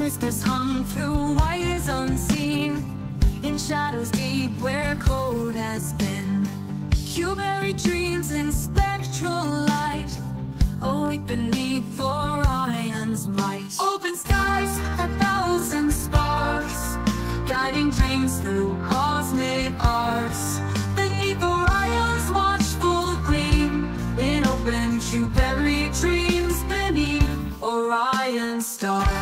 misters hung through wires unseen In shadows deep where cold has been. You bury dreams in spectral light Awake beneath Orion's might. Open skies, a thousand sparks Guiding dreams through cosmic arcs Beneath Orion's watchful gleam In open you bury dreams beneath Orion's star.